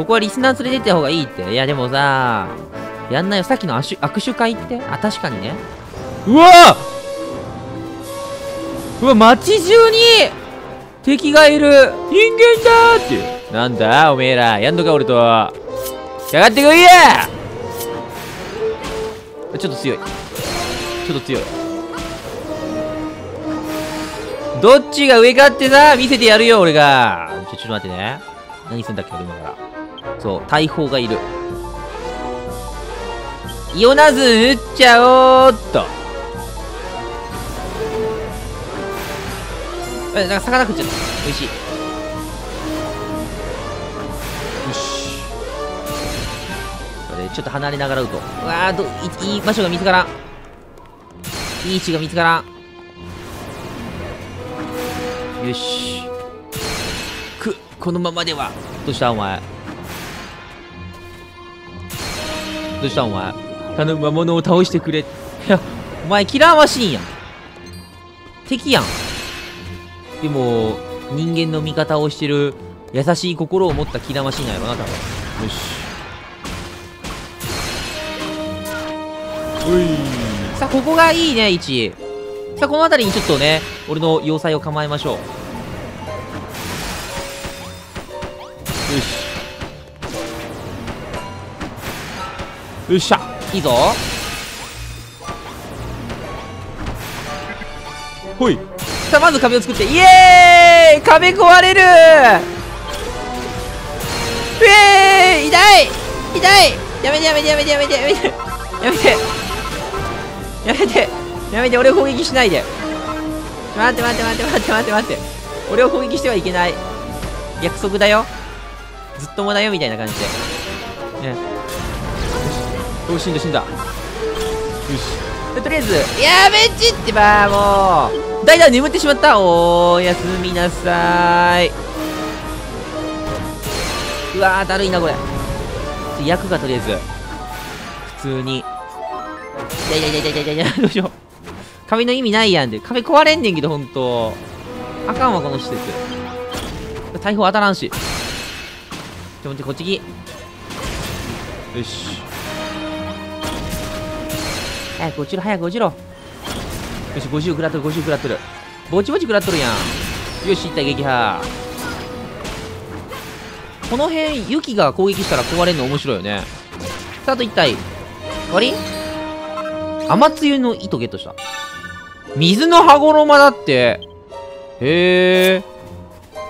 ここはリスナー連れてった方がいいって。いやでもさやんないよ。さっきの握手握手会って？あ確かにね。うわうわ街中に敵がいる。人間だって。なんだ？おめえらやんのか俺と。かかってこいや！ちょっと強い。ちょっと強い。どっちが上かってさ見せてやるよ俺が。ちょちょっと待ってね。何すんだっけ俺今からそう大砲がいる。イオナズ撃っちゃおうっと。えなんか魚食っちゃった。美味しい。よし。それちょっと離れながら撃とう。うわーどいいい場所が見つからん。いい位置が見つからん。よし。くこのままでは。どうしたお前。どうしたお前？頼む魔物を倒してくれ。いやお前キラーマシンやん。敵やん。でも人間の味方をしてる優しい心を持ったキラーマシンなんやろな多分。よし。さあここがいいね位置。さあこの辺りにちょっとね俺の要塞を構えましょうよっしゃいいぞほいさあまず壁を作ってイエーイ壁壊れるうえー痛い痛いやめてやめてやめてやめてやめてやめてやめてやめて俺を攻撃しないで待って待って待って待って待って待って俺を攻撃してはいけない約束だよずっともだよみたいな感じでねお死んだ死んだ。よし。とりあえず。やめちってばもう。だいだい眠ってしまった。おーやすみなさーい。うわーだるいなこれ。焼くかとりあえず。普通に。いやいやいやいやいやいやどうしよう。壁の意味ないやんで。壁壊れんねんけどほんと。あかんわこの施設。大砲当たらんし。ちょ待ってこっち来よし。早く落ちろ早く落ちろ。よし50食らっとる50食らっとる。ぼちぼち食らっとるやん。よしいった撃破。この辺雪が攻撃したら壊れるの面白いよね。さああと1体。終わり？雨露の糸ゲットした。水の羽衣だって。へえ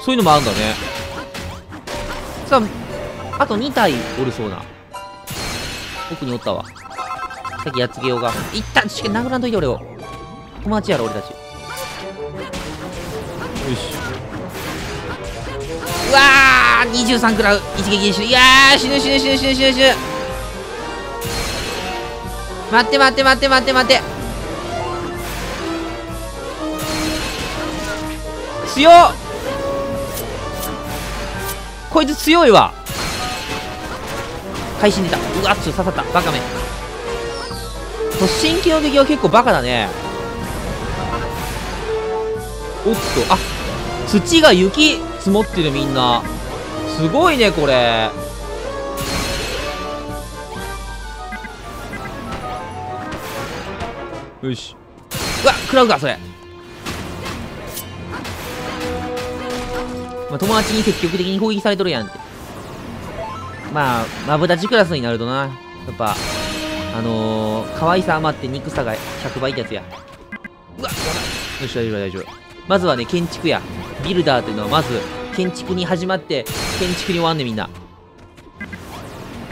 そういうのもあるんだね。さああと2体おるそうな。奥におったわ。さっきやっつけようがいったしか殴らんといて俺を。友達やろ俺たち。よし。うわー23食らう。一撃で死ぬいやー死ぬ死ぬ死ぬ死ぬ死ぬ死ぬ。待って待って待って待って待って。強っ。こいつ強いわ。会心出た。うわっちょ刺さった。バカめ突進機の敵は結構バカだ。ねおっとあ土が雪積もってるみんなすごいねこれよしうわ食らうかそれまあ、友達に積極的に攻撃されとるやんってまあマブダチクラスになるとなやっぱあのー、可愛さ余って憎さが100倍ってやつや。うわよし大丈夫大丈夫。まずはね建築や。ビルダーっていうのはまず建築に始まって建築に終わんねみんな。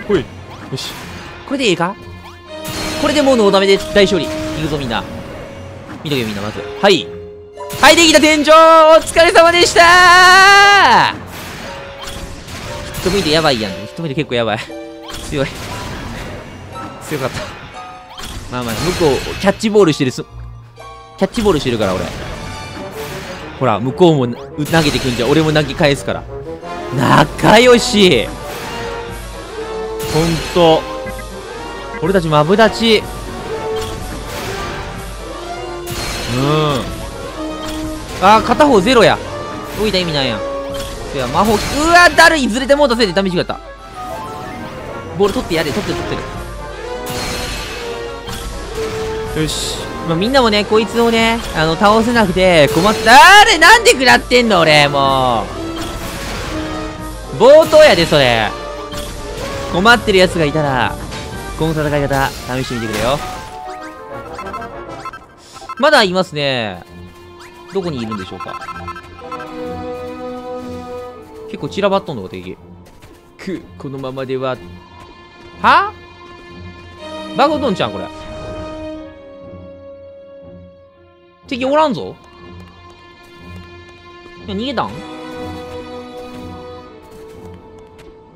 ほい。よし。これでいいか？これでもうノーダメで大勝利。いくぞみんな。見とけみんなまず。はい。はいできた天井お疲れ様でした。ヒットメイトやばいやん。ヒットメイト結構やばい。強い強かった。まあまあ向こうキャッチボールしてるすキャッチボールしてるから俺。ほら向こうも投げてくんじゃ俺も投げ返すから。仲良し。ほんと。俺たちマブダチうん。あー片方ゼロや。どういた意味なんやいや魔法うわだるい。ずれてもうたせいでダメージがった。ボール取ってやれ取ってる取ってる。よし。まあ、みんなもねこいつをねあの倒せなくて困った。あれなんで食らってんの俺もう。冒頭やでそれ。困ってるやつがいたらこの戦い方試してみてくれよ。まだいますね。どこにいるんでしょうか。結構散らばっとんのか敵。くこのままでは。は？バグドンちゃんこれ。敵おらんぞいや逃げたん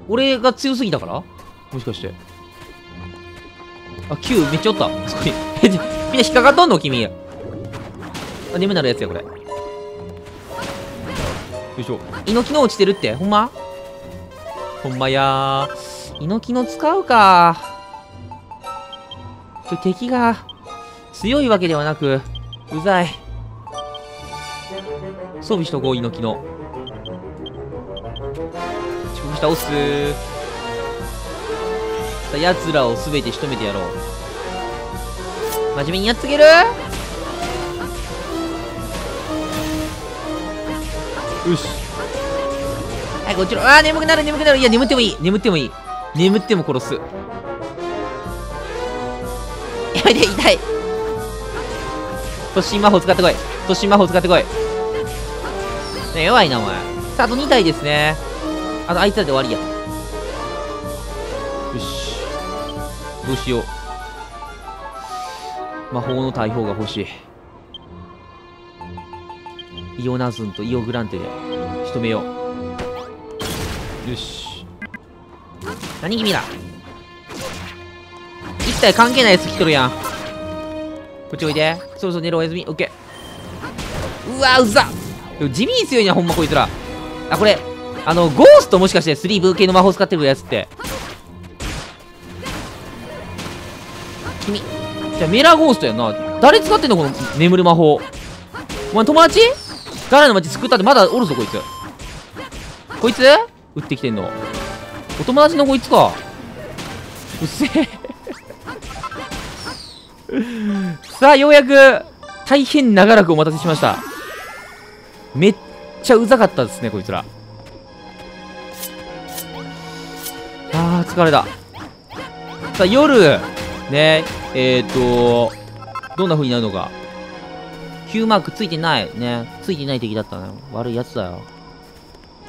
俺が強すぎたからもしかしてあ Q めっちゃおったそこにみんな引っかかっとんの君あ眠なるやつやこれよいしょ猪木の落ちてるってほんまほんまや猪木の使うかちょ敵が強いわけではなくうざい。装備しとこう猪木の。遅刻倒すさあ奴らを全て仕留めてやろう。真面目にやっつける。よしはいこっちのあー眠くなる眠くなる。いや眠ってもいい。眠ってもいい。眠っても殺す。やめて痛い突進魔法使ってこい。突進魔法使ってこい。ね弱いなお前。さああと2体ですね。あとあいつらで終わりや。よし。どうしよう。魔法の大砲が欲しい。イオナズンとイオグランテで仕留めよう。よし。何君だ。一体関係ないやつ来とるやん。こっちおいで。そろそろ寝るおやすみ。オッケー。うわうざ。でも地味に強いなほんまこいつら。あこれあのゴーストもしかしてスリーブ系の魔法使ってるやつって。君。じゃあメラゴーストやんな。誰使ってんのこの眠る魔法。お前友達？ガラの街作ったってまだおるぞこいつ。こいつ？撃ってきてんの。お友達のこいつか。うっせえ さあようやく大変長らくお待たせしました。めっちゃうざかったですねこいつら。あー疲れた。さあ夜ねえーとどんな風になるのか。Q マークついてない。ねついてない敵だったのよ。悪いやつだよ。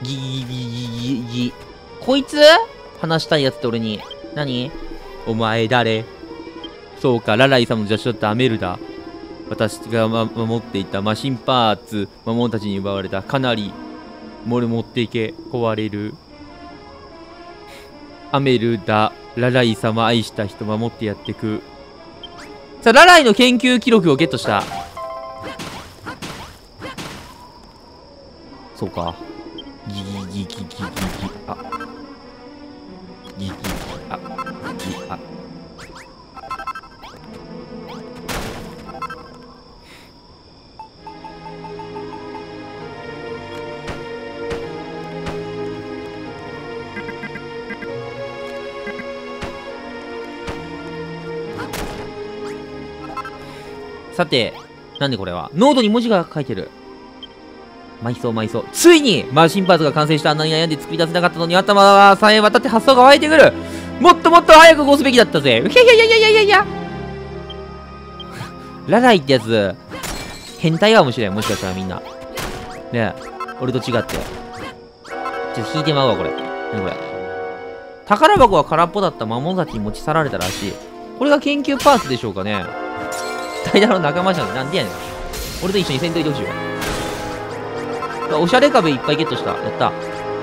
ギギギギギギこいつ？話したいやつって俺に。何？お前誰？そうかラライさんの助手だったアメルだ。私が、ま、守っていたマシンパーツ魔物たちに奪われた。かなりモル持っていけ壊れる。アメルだラライ様愛した人守ってやってく。さあラライの研究記録をゲットした。そうか。ギギギギギギギ。あ。ギギギあ。ギ。あ。さて、なんでこれは？ノートに文字が書いてる。埋葬埋葬。ついにマシンパーツが完成したあんなに悩んで作り出せなかったのに頭冴え渡って発想が湧いてくるもっともっと早くこうすべきだったぜいやいやいやいやいやいやいやラライってやつ、変態かもしれん。もしかしたらみんな。ねえ、俺と違って。ちょっと引いてまうわ、これ。何これ。宝箱は空っぽだった魔物たちに持ち去られたらしい。これが研究パーツでしょうかね。大だの仲間じゃん。なんでやねん。俺と一緒にせんといてほしいわ。おしゃれ壁いっぱいゲットした。やった。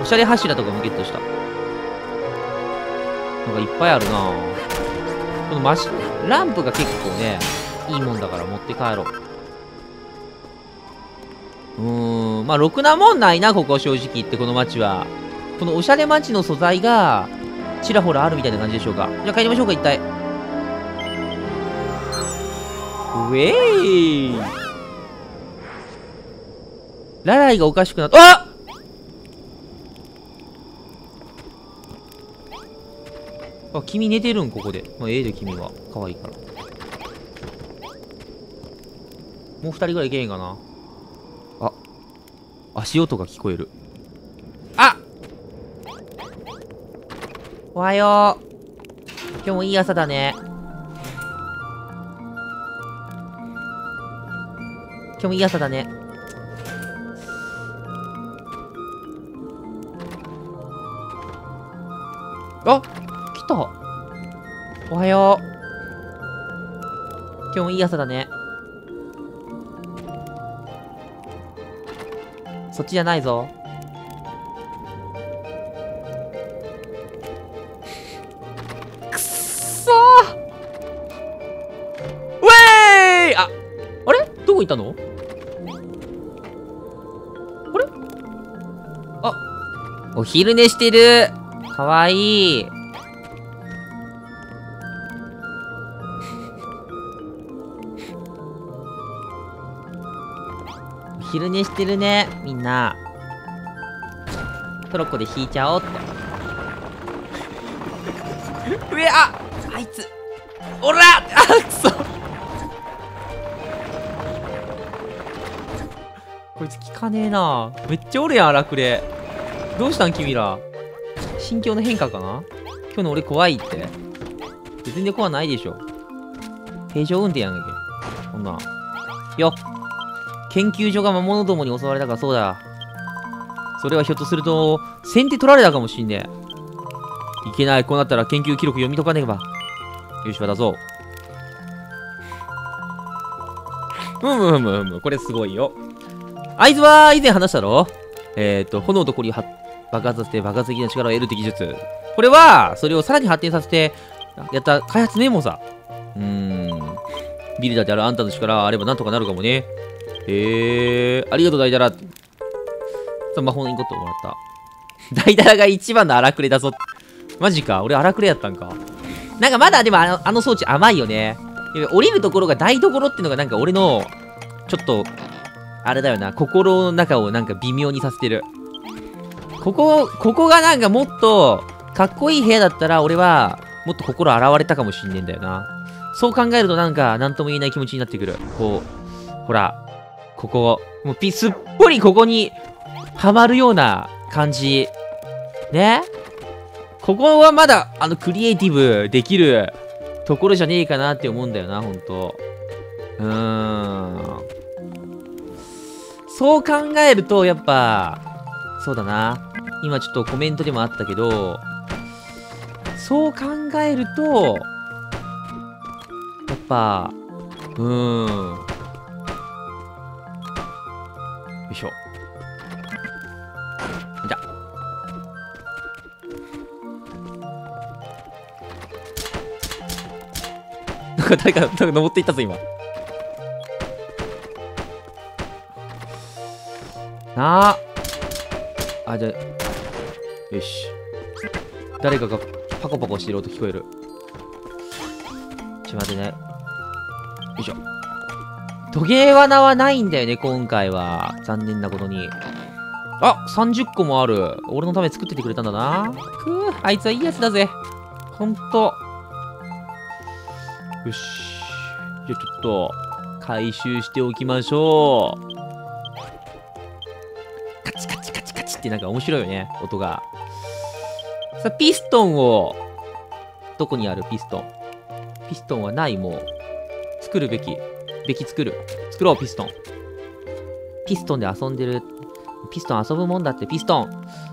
おしゃれ柱とかもゲットした。なんかいっぱいあるなこのマシ、ランプが結構ね、いいもんだから持って帰ろう。うーん、まあ、ろくなもんないな、ここ正直言って、この街は。このおしゃれ街の素材が、ちらほらあるみたいな感じでしょうか。じゃあ帰りましょうか、一体。ェイラライがおかしくなった。ああ君寝てるんここで。まあええで君は。可愛いから。もう二人ぐらいいけへんかな。あ足音が聞こえる。あおはよう。今日もいい朝だね今日もいい朝だね。あ来た。おはよう。今日もいい朝だね。そっちじゃないぞ。くっそー。ウェーイ！ああれ？どこ行ったの？お昼寝してる。かわいい。お昼寝してるねみんな。トロッコで引いちゃおうって。上ああいつ。おらあくそ。こいつ効かねえな。めっちゃおるやん荒くれどうしたん君ら？心境の変化かな？今日の俺怖いって。全然怖ないでしょ。平常運転やんけこんなん。よ研究所が魔物どもに襲われたかそうだ。それはひょっとすると先手取られたかもしんねえ。いけない。こうなったら研究記録読み解かねば。よし渡そう。ふむふむふむ。これすごいよ。あいつは以前話したろ？えっ、ー、と炎と氷を爆発させて爆発的な力を得る敵術。これはそれをさらに発展させてやった開発メモさ。うーん。ビルダーであるあんたの力あればなんとかなるかもね。へえー、ありがとう大ダラ。魔法のインゴットもらった。大ダラが一番の荒くれだぞ。マジか。俺荒くれやったんか。なんかまだでもあのあの装置甘いよね。降りるところが台所っていうのがなんか俺のちょっとあれだよな。心の中をなんか微妙にさせてる。ここここがなんかもっとかっこいい部屋だったら俺はもっと心洗われたかもしんねえんだよな。そう考えるとなんか何とも言えない気持ちになってくる。こうほらここもうピすっぽりここにはまるような感じ。ね？ここはまだあのクリエイティブできるところじゃねえかなって思うんだよなほんと。うーん。そう考えるとやっぱそうだな。今ちょっとコメントでもあったけどそう考えるとやっぱうーん。よいしょ。じゃ。なんか誰かなんか登っていったぞ今。な。ああじゃあよし。誰かがパコパコしてる音聞こえる。ちょっと待ってね。よいしょ。時計罠はないんだよね今回は。残念なことに。あ30個もある。俺のため作っててくれたんだな。くーあいつはいいやつだぜ。ほんと。よし。じゃあちょっと回収しておきましょう。カチカチカチカチってなんか面白いよね音が。さあピストンをどこにあるピストン？ピストンはないもう作るべきべき作る。作ろうピストン。ピストンで遊んでるピストン遊ぶもんだってピストン。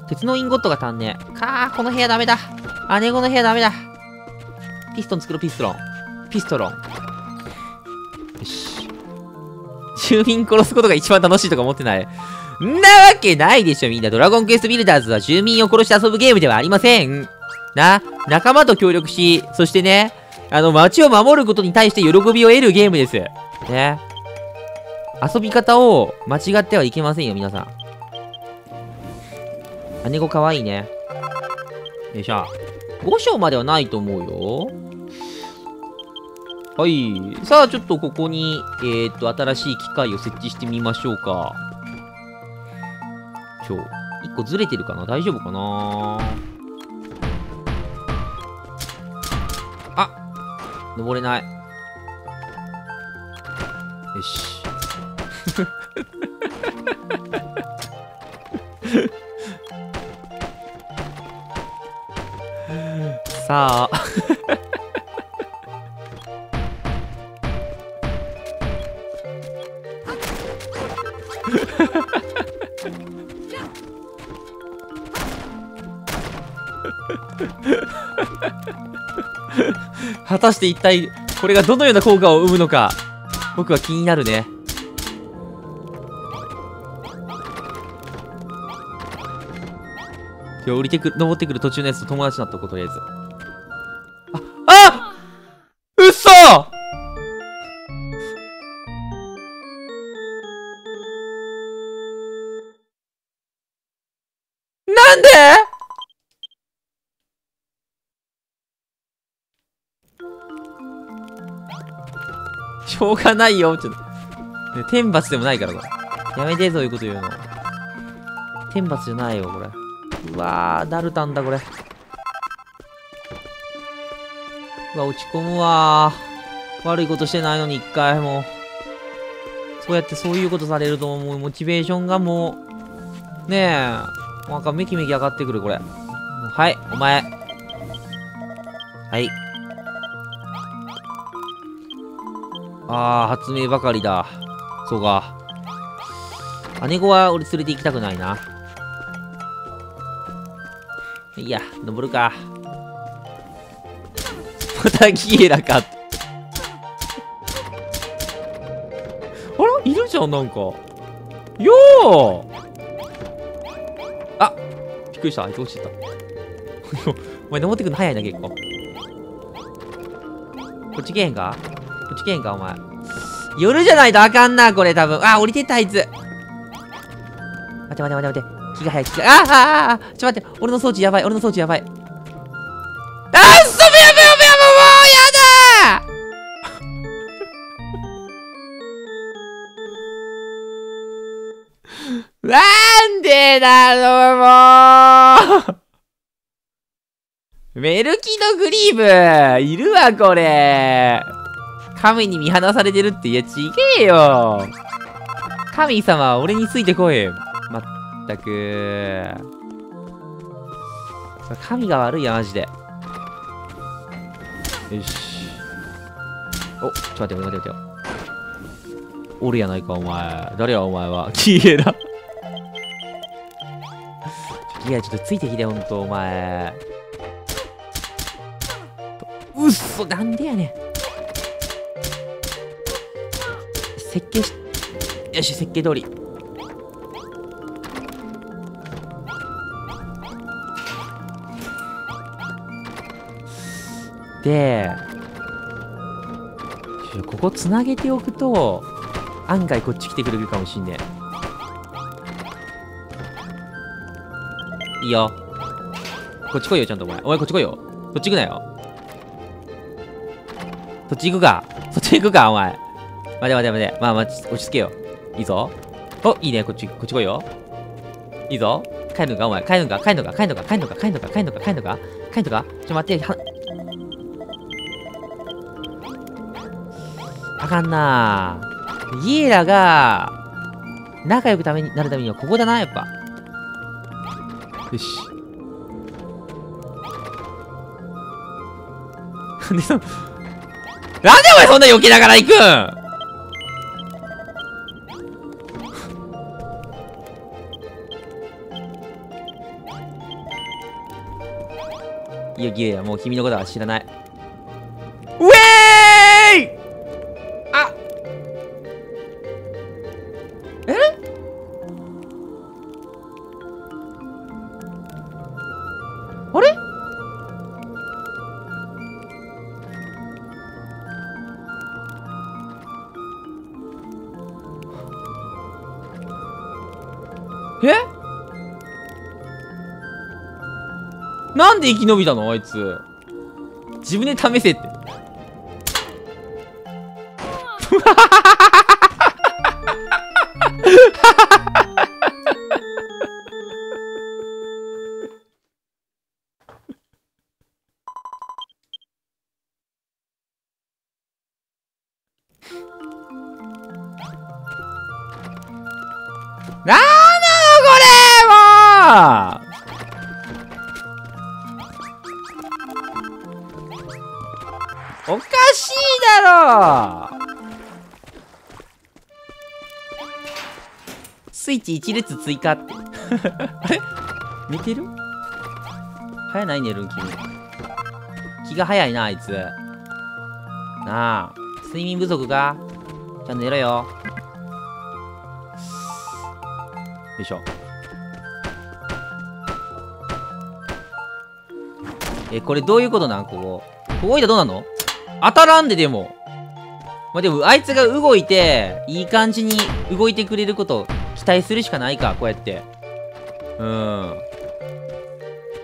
鉄のインゴットが足んねえ。かーこの部屋ダメだ。姉子の部屋ダメだ。ピストン作ろうピストロン。ピストロン。よし。住民殺すことが一番楽しいとか思ってない？んなわけないでしょ。みんな。ドラゴンクエストビルダーズは住民を殺して遊ぶゲームではありません。な仲間と協力しそしてねあの街を守ることに対して喜びを得るゲームです。ね。遊び方を間違ってはいけませんよ皆さん。姉子かわいいね。よいしょ。5章まではないと思うよ。はい。さあちょっとここにえっ、と新しい機械を設置してみましょうか。ちょ1個ずれてるかな？大丈夫かな？登れない。よし。さあ。果たして一体これがどのような効果を生むのか。僕は気になるね。今日降りてくる登ってくる途中のやつと友達になったこととりあえず。ああうっ！そなんで？しょうがないよ、ちょっと。ね、天罰でもないから、これ。やめて、そういうこと言うの。天罰じゃないよ、これ。うわー、だるたんだ、これ。うわ、落ち込むわ悪いことしてないのに、一回もう。そうやってそういうことされると、もう、モチベーションがもう、ねえ、なんかメキメキ上がってくる、これ。はい、お前。ああ、発明ばかりだ。そうか。姉子は俺連れて行きたくないな。いや、登るか。またギエラか。あらいるじゃん、なんか。よーあびっくりした。あいつ落ちてた。お前登ってくるの早いな、結構。こっち行けへんか？こっちけへんか、お前。夜じゃないとあかんな、これ多分。あ、降りてった、あいつ。待て待て待て待て。気が早い、気が。ああああちょっと待って。俺の装置やばい、俺の装置やばい。あー、そべやべやべやべやべ、もうやだ なんでだろ、もう メルキドグリーブいるわ、これ。神に見放されてるって、いや、ちげえよ。神様は俺についてこい。まったく。神が悪いや、マジで。よし。お、ちょっと待って、待って、待って。おるやないか、お前。誰や、お前は。キエラ。いや、ちょっとついてきて、ほんと、お前。うっそ、なんでやねん。設計し、よし、設計通り。で、ここつなげておくと、案外こっち来てくれるかもしんねえ。いいよ。こっち来いよ、ちゃんとお前。お前こっち来いよ。そっち行くなよ。そっち行くか。そっち行くか、お前。待て待て待て。まあまあ、落ち着けよ。いいぞ。お、いいね。こっち、こっち来いよ。いいぞ。帰るのか？お前。帰るのか？帰るのか？帰るのか？帰るのか？帰るのか？帰るのか？帰るのか？帰るのか？ちょっと、待って。はあかんなイエラが、仲良くためになるためにはここだな、やっぱ。よし。で、そなんでお前そんな避けながら行くん？いや、ギレや、もう君のことは知らない。ウェーなんで生き延びたの？あいつ。自分で試せって。あ スイッチ1列追加って。あれ寝てる？早ない寝るん君気が早いなあいつ。なあ睡眠不足か？ちゃんと寝ろよ。よいしょ。えこれどういうことなん？ここ。ここ置いたらどうなの？当たらんででも。まあ、でもあいつが動いていい感じに動いてくれることを期待するしかないかこうやって。うん。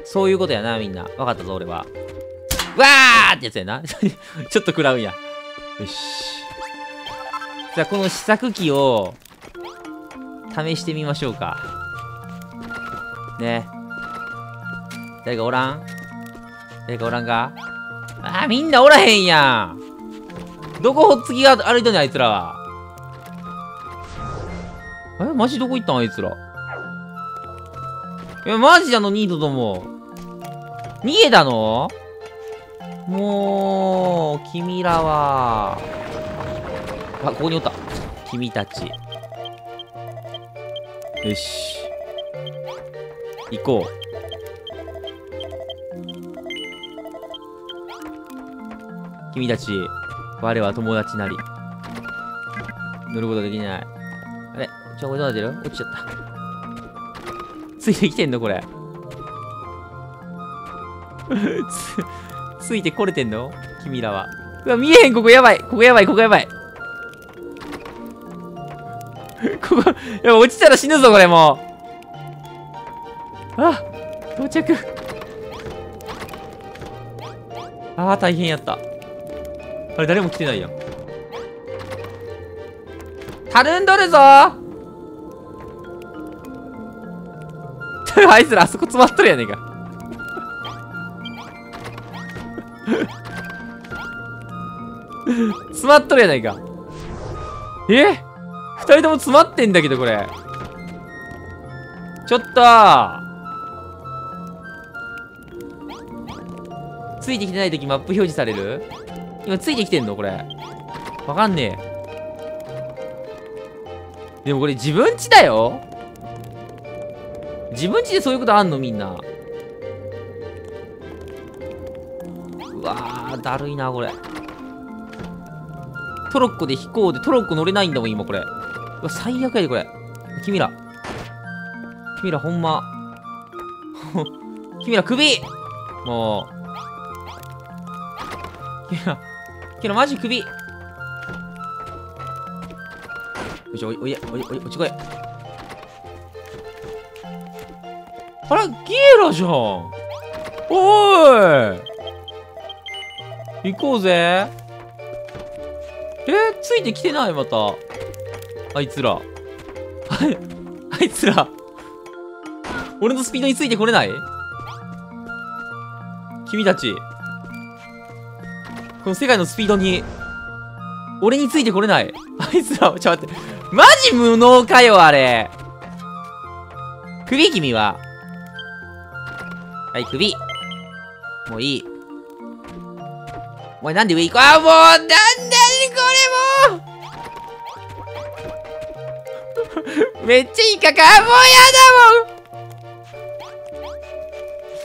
そういうことやなみんな。分かったぞ俺は。わーってやつやな。ちょっと食らうんや。よし。じゃあこの試作機を試してみましょうか。ね。誰かおらん？誰かおらんか？あーみんなおらへんやん。どこほっつきが歩いとんねあいつらは。えマジどこ行ったんあいつら。いやマジなのニートとも。逃げたの？もう君らは。あここにおった。君たち。よし。行こう。君たち。我は友達なり。乗ることできない。あれ？ちょこれどうなってる？落ちちゃった。ついてきてんの？これ。つ ついてこれてんの？君らは。うわ見えへん。ここやばい。ここやばい。ここやばい。ここい。や落ちたら死ぬぞこれもう。あ到着。ああ大変やった。あれ誰も来てないやん。たるんどるぞ。あいつらあそこ詰まっとるやねんか。詰まっとるやないか。え？二人とも詰まってんだけどこれ。ちょっと。ついてきてない時マップ表示される？今ついてきてんのこれ。わかんねえ。でもこれ自分家だよ。自分家でそういうことあんのみんな。うわーだるいなこれ。トロッコで飛行でトロッコ乗れないんだもん今これ。うわ最悪やでこれ。君ら。君らほんま。君ら首。もう。君ら君らマジ首。よしおいおいおいおいおい落ちこい。あらゲーラじゃん。おーい。行こうぜ。えついてきてないまた。あいつら。あ いあいつら。俺のスピードについてこれない？君たち。この世界のスピードに俺についてこれない。あいつらちょっと待って。マジ無能かよあれ。首君は？はい首。もういい。お前なんで上行こう？あもうなんだこれも！う めっちゃいいかか？もうや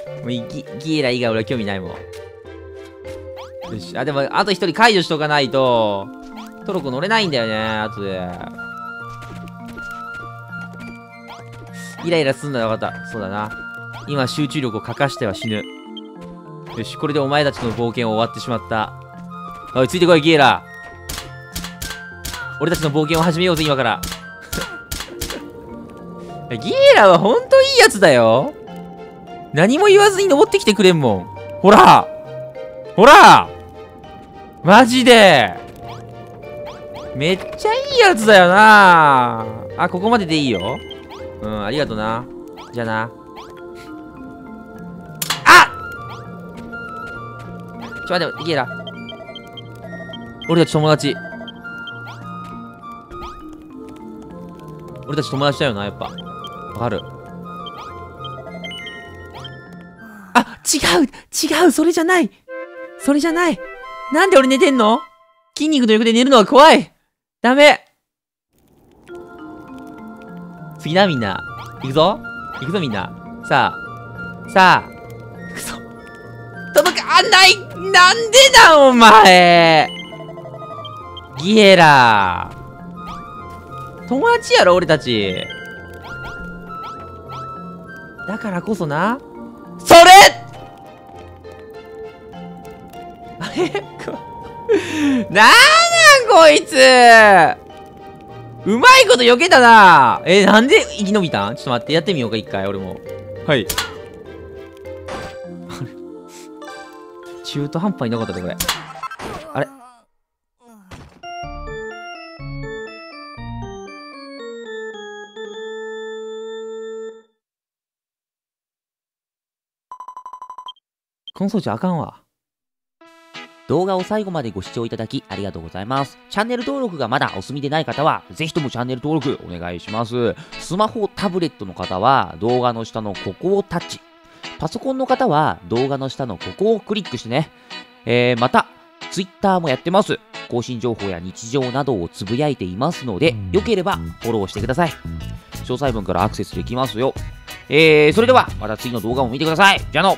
だもんもうギギエラ以外俺は興味ないもんよし。あでもあと一人解除しとかないと。トロコ乗れないんだよね後で。イライラすんなら分かった。そうだな。今集中力を欠かしては死ぬ。よしこれでお前たちの冒険は終わってしまった。おいついてこいギエラ。俺たちの冒険を始めようぜ今から。ギエラはほんといいやつだよ。何も言わずに登ってきてくれんもん。ほら。ほら。マジでめっちゃいいやつだよなあ、ここまででいいよ。うん、ありがとな。じゃあな。あちょ、待って、いけら。俺たち友達。俺たち友達だよな、やっぱ。わかる。あ、違う違うそれじゃないそれじゃないなんで俺寝てんの？筋肉の横で寝るのは怖いダメ次な、みんな。行くぞ行くぞ、みんな。さあ。さあ。行くぞ。届かないなんでだ、お前ギエラ友達やろ、俺たち。だからこそな。それあれ？なんなんこいつうまいこと避けたなえ、なんで生き延びたん？ちょっと待って、やってみようか、一回、俺も。はい。中途半端になかったで、これ。あれ？この装置あかんわ。動画を最後までご視聴いただきありがとうございます。チャンネル登録がまだお済みでない方は、ぜひともチャンネル登録お願いします。スマホ、タブレットの方は動画の下のここをタッチ。パソコンの方は動画の下のここをクリックしてね。えー、また、Twitter もやってます。更新情報や日常などをつぶやいていますので、よければフォローしてください。詳細文からアクセスできますよ。えー、それではまた次の動画も見てください。じゃあの